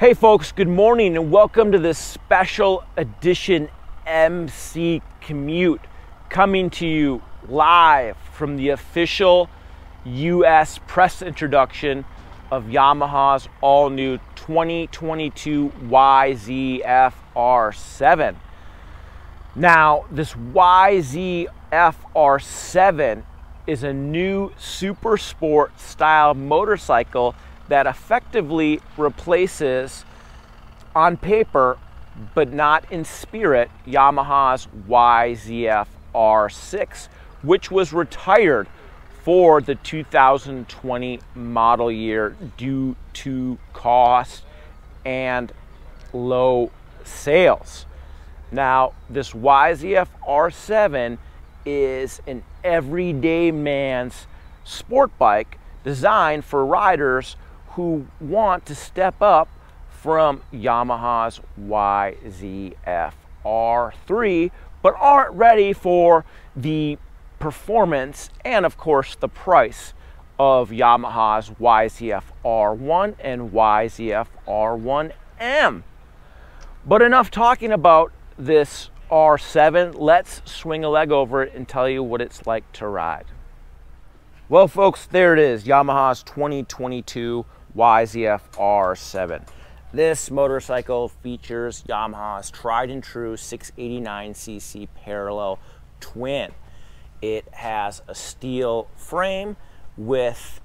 Hey folks, good morning and welcome to this special edition MC Commute coming to you live from the official US press introduction of Yamaha's all new 2022 YZF-R7. Now, this YZF-R7 is a new super sport style motorcycle that effectively replaces on paper but not in spirit Yamaha's YZF R6 which was retired for the 2020 model year due to cost and low sales. Now, this YZF R7 is an everyday man's sport bike designed for riders who want to step up from Yamaha's YZF R3 but aren't ready for the performance and of course the price of Yamaha's YZF R1 and YZF R1M. But enough talking about this R7, let's swing a leg over it and tell you what it's like to ride. Well folks, there it is, Yamaha's 2022 YZF R7. This motorcycle features Yamaha's tried and true 689cc parallel twin. It has a steel frame with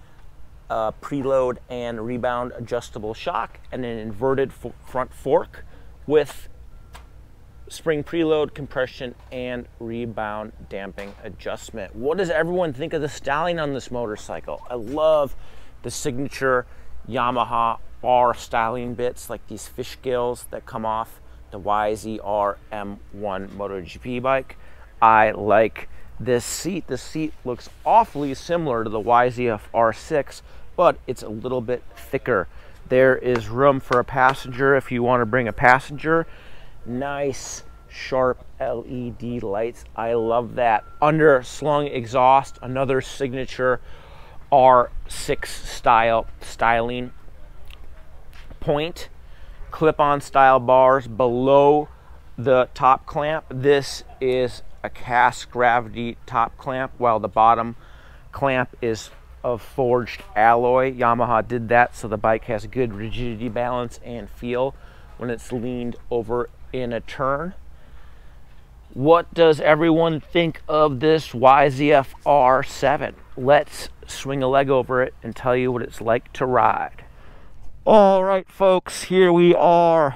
a preload and rebound adjustable shock and an inverted front fork with spring preload, compression, and rebound damping adjustment. What does everyone think of the styling on this motorcycle? I love the signature Yamaha R styling bits like these fish gills that come off the YZR M1 MotoGP bike. I like this seat. The seat looks awfully similar to the YZF R6, but it's a little bit thicker. There is room for a passenger if you want to bring a passenger nice sharp LED lights. I love that. Under slung exhaust, another signature R6 style styling point. Clip-on style bars below the top clamp. This is a cast gravity top clamp while the bottom clamp is of forged alloy. Yamaha did that so the bike has good rigidity balance and feel when it's leaned over in a turn. What does everyone think of this YZF R7? Let's swing a leg over it and tell you what it's like to ride. All right, folks, here we are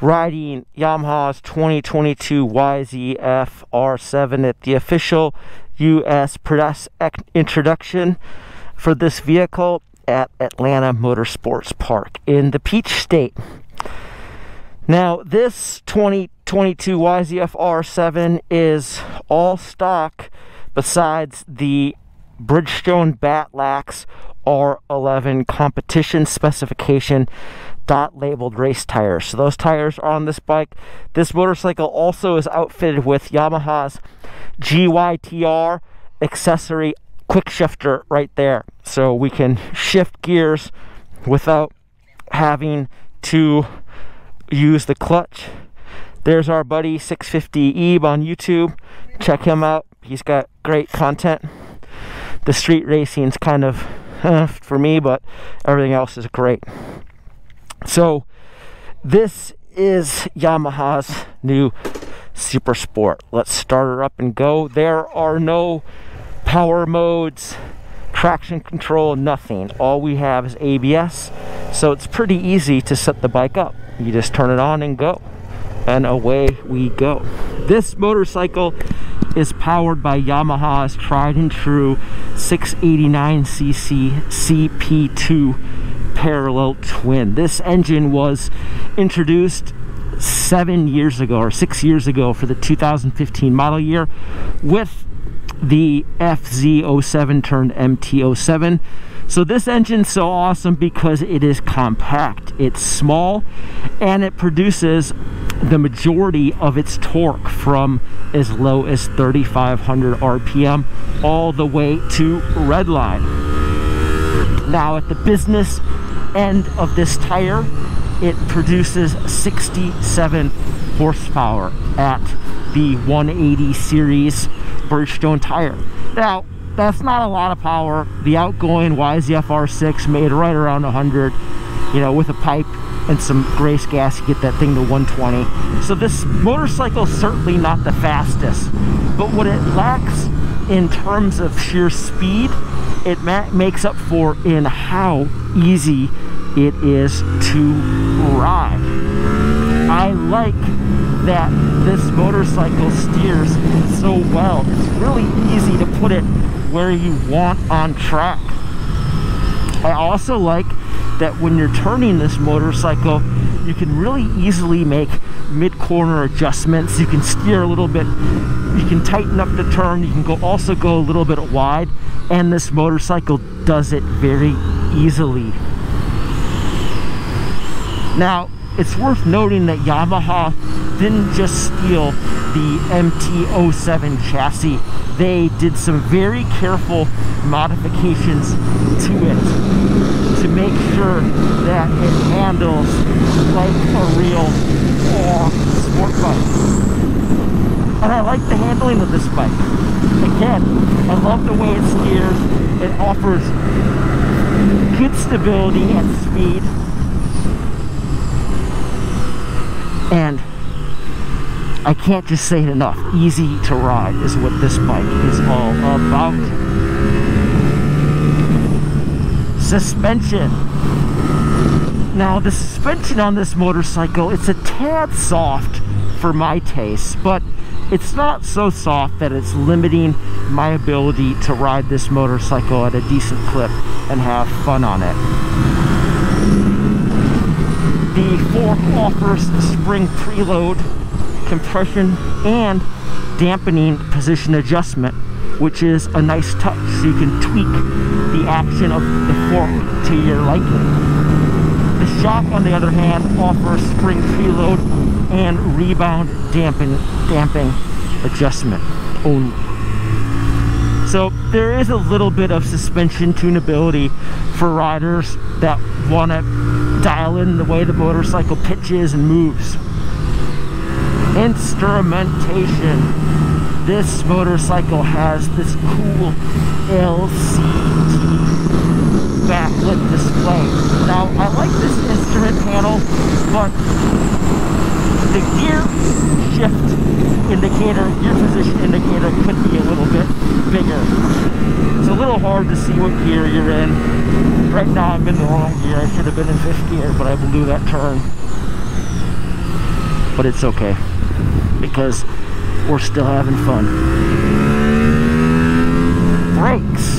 riding Yamaha's 2022 YZF R7 at the official US press introduction for this vehicle at Atlanta Motorsports Park in the Peach State. Now, this 2022 YZF R7 is all stock besides the Bridgestone Battlax R11 competition specification dot labeled race tires. So those tires are on this bike. This motorcycle also is outfitted with Yamaha's GYTR accessory quick shifter right there. So we can shift gears without having to use the clutch. There's our buddy 650 Ebe on YouTube. Check him out. He's got great content. The street racing's kind of uh, for me, but everything else is great. So this is Yamaha's new Super Sport. Let's start her up and go. There are no power modes, traction control, nothing. All we have is ABS, so it's pretty easy to set the bike up. You just turn it on and go. And away we go. This motorcycle is powered by Yamaha's tried and true 689cc CP2 parallel twin. This engine was introduced seven years ago or six years ago for the 2015 model year with the FZ07 turned MT07 so this engine's so awesome because it is compact, it's small, and it produces the majority of its torque from as low as 3,500 RPM all the way to redline. Now at the business end of this tire, it produces 67 horsepower at the 180 series Bridgestone tire. Now, that's not a lot of power. The outgoing YZF R6 made right around 100, you know, with a pipe and some grace gas, you get that thing to 120. So this motorcycle is certainly not the fastest, but what it lacks in terms of sheer speed, it makes up for in how easy it is to ride. I like that this motorcycle steers so well. It's really easy to put it where you want on track. I also like that when you're turning this motorcycle, you can really easily make mid-corner adjustments. You can steer a little bit, you can tighten up the turn, you can go also go a little bit wide, and this motorcycle does it very easily. Now, it's worth noting that Yamaha didn't just steal the MT-07 chassis. They did some very careful modifications to it to make sure that it handles like a real uh, sport bike. And I like the handling of this bike. Again, I love the way it steers. It offers good stability and speed and I can't just say it enough. Easy to ride is what this bike is all about. Suspension. Now the suspension on this motorcycle it's a tad soft for my taste but it's not so soft that it's limiting my ability to ride this motorcycle at a decent clip and have fun on it the fork offers spring preload, compression, and dampening position adjustment, which is a nice touch so you can tweak the action of the fork to your liking. The shock, on the other hand, offers spring preload and rebound dampen, damping adjustment only. So there is a little bit of suspension tunability for riders that want to dial in the way the motorcycle pitches and moves. Instrumentation. This motorcycle has this cool LCD backlit display. Now, I like this instrument panel, but the gear shift indicator, gear position indicator could be a little bit bigger. It's a little hard to see what gear you're in. Right now I'm in the wrong gear. I should have been in fifth gear, but I will do that turn. But it's okay because we're still having fun. Brakes.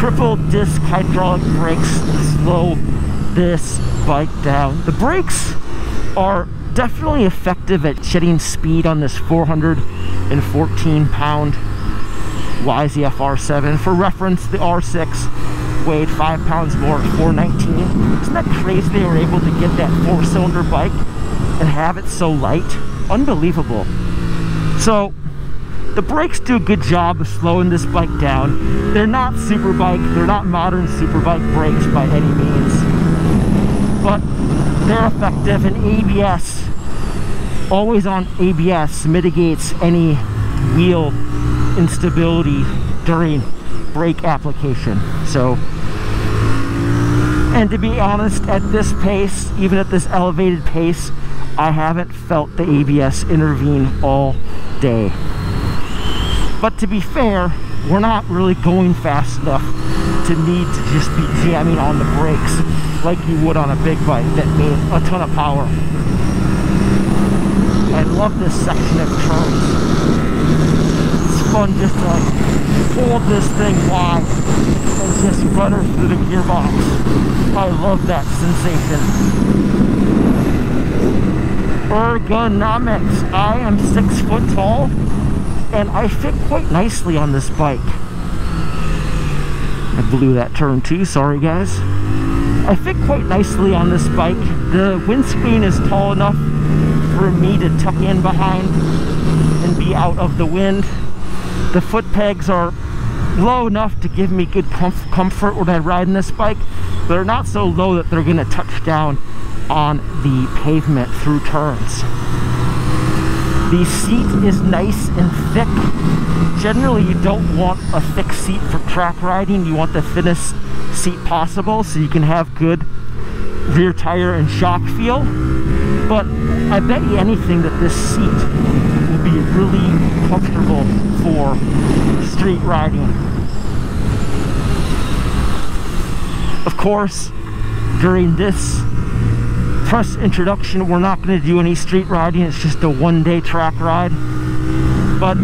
Triple disc hydraulic brakes slow this bike down. The brakes are definitely effective at shedding speed on this 414 pound YZF R7. For reference, the R6 weighed five pounds more at 419. Isn't that crazy they were able to get that four cylinder bike and have it so light? Unbelievable. So the brakes do a good job of slowing this bike down. They're not super bike, they're not modern super bike brakes by any means. But they're effective and ABS always on ABS mitigates any wheel instability during brake application so and to be honest at this pace even at this elevated pace I haven't felt the ABS intervene all day. But to be fair we're not really going fast enough to need to just be jamming on the brakes like you would on a big bike that made a ton of power. I love this section of turns. It's fun just to pull this thing wide and just run through the gearbox. I love that sensation. Ergonomics. I am six foot tall and I fit quite nicely on this bike. I blew that turn too, sorry guys. I fit quite nicely on this bike. The windscreen is tall enough for me to tuck in behind and be out of the wind. The foot pegs are low enough to give me good comf comfort when I ride in this bike, they're not so low that they're gonna touch down on the pavement through turns. The seat is nice and thick. Generally, you don't want a thick seat for track riding. You want the thinnest seat possible so you can have good rear tire and shock feel. But I bet you anything that this seat really comfortable for street riding. Of course, during this press introduction, we're not going to do any street riding. It's just a one-day track ride. But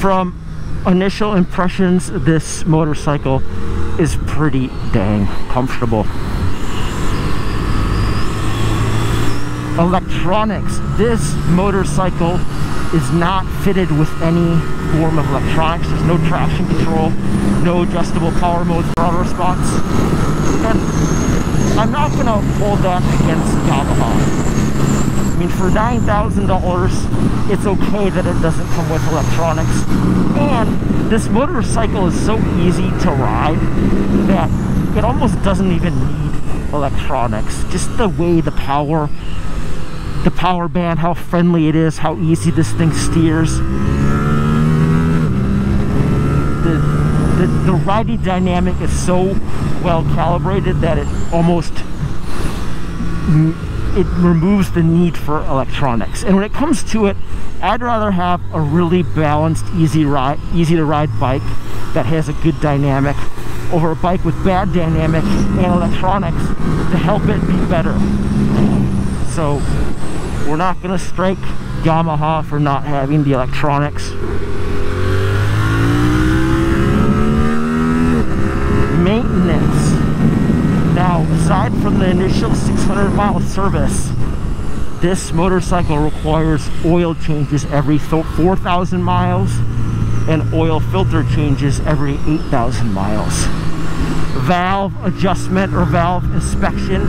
from initial impressions, this motorcycle is pretty dang comfortable. Electronics. This motorcycle is not fitted with any form of electronics. There's no traction control, no adjustable power mode throttle response. And I'm not going to hold that against Yamaha. I mean, for $9,000, it's okay that it doesn't come with electronics. And this motorcycle is so easy to ride that it almost doesn't even need electronics. Just the way the power the power band, how friendly it is, how easy this thing steers. The, the, the riding dynamic is so well calibrated that it almost it removes the need for electronics. And when it comes to it, I'd rather have a really balanced, easy ride, easy to ride bike that has a good dynamic over a bike with bad dynamic and electronics to help it be better. So we're not going to strike Yamaha for not having the electronics. Maintenance. Now, aside from the initial 600 mile service, this motorcycle requires oil changes every 4,000 miles and oil filter changes every 8,000 miles valve adjustment or valve inspection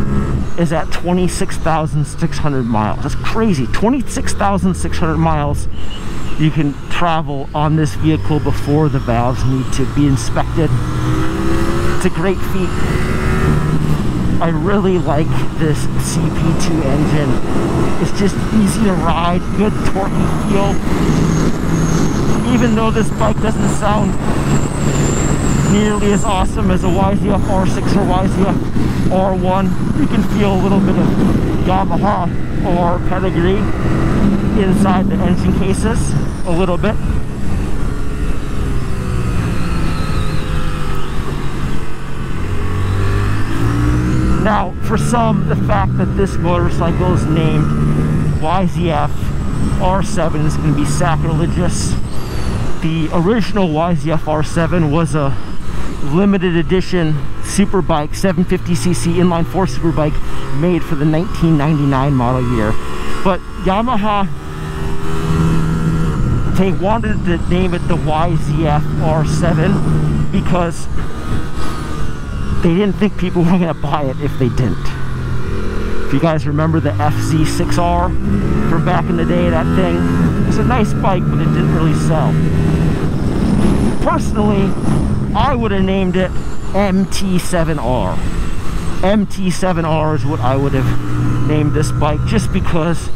is at 26,600 miles. That's crazy. 26,600 miles you can travel on this vehicle before the valves need to be inspected. It's a great feat. I really like this CP2 engine. It's just easy to ride, good torquey feel. Even though this bike doesn't sound nearly as awesome as a YZF R6 or YZF R1. You can feel a little bit of Yamaha or pedigree inside the engine cases, a little bit. Now, for some, the fact that this motorcycle is named YZF R7 is going to be sacrilegious. The original YZF R7 was a limited edition superbike 750cc inline four superbike made for the 1999 model year. But Yamaha they wanted to name it the YZF R7 because they didn't think people were going to buy it if they didn't. If you guys remember the FZ6R from back in the day that thing was a nice bike but it didn't really sell. Personally I would have named it MT7R. MT7R is what I would have named this bike just because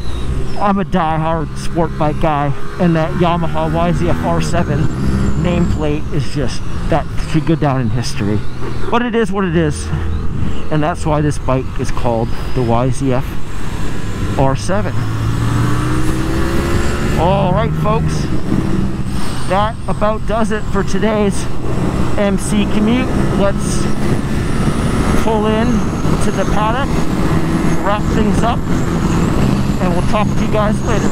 I'm a die-hard sport bike guy and that Yamaha YZF R7 nameplate is just, that should go down in history. But it is what it is. And that's why this bike is called the YZF R7. All right, folks. That about does it for today's MC commute. Let's pull in to the paddock, wrap things up, and we'll talk to you guys later.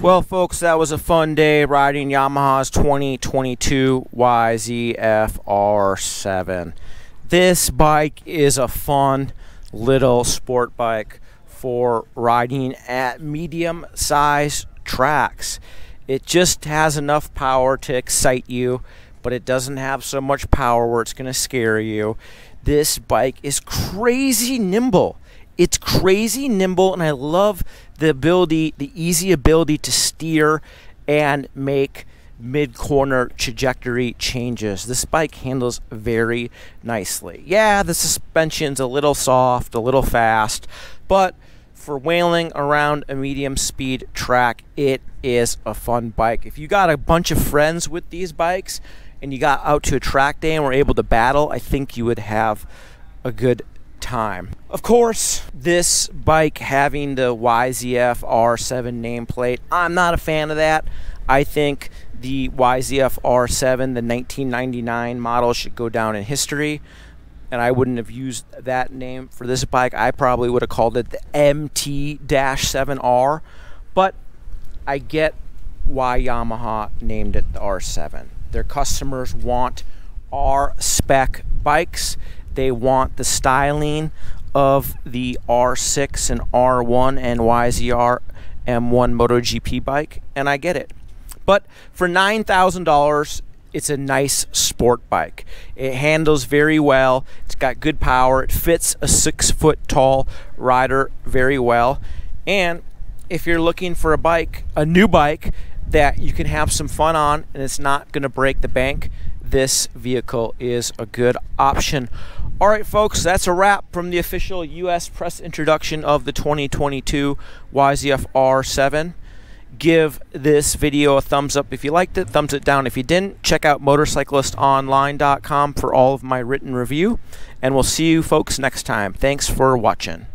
Well, folks, that was a fun day riding Yamaha's 2022 YZF-R7. This bike is a fun little sport bike for riding at medium size tracks. It just has enough power to excite you but it doesn't have so much power where it's going to scare you. This bike is crazy nimble. It's crazy nimble, and I love the ability, the easy ability to steer and make mid corner trajectory changes. This bike handles very nicely. Yeah, the suspension's a little soft, a little fast, but for whaling around a medium speed track, it is a fun bike. If you got a bunch of friends with these bikes and you got out to a track day and were able to battle, I think you would have a good time. Of course, this bike having the YZF R7 nameplate, I'm not a fan of that. I think the YZF R7, the 1999 model, should go down in history. And I wouldn't have used that name for this bike. I probably would have called it the MT 7R. But I get why Yamaha named it the R7. Their customers want R spec bikes, they want the styling of the R6 and R1 and YZR M1 MotoGP bike, and I get it. But for $9,000, it's a nice sport bike. It handles very well. It's got good power. It fits a six foot tall rider very well. And if you're looking for a bike, a new bike that you can have some fun on and it's not going to break the bank, this vehicle is a good option. All right, folks, that's a wrap from the official U.S. press introduction of the 2022 YZF R7 give this video a thumbs up if you liked it, thumbs it down if you didn't. Check out motorcyclistonline.com for all of my written review, and we'll see you folks next time. Thanks for watching.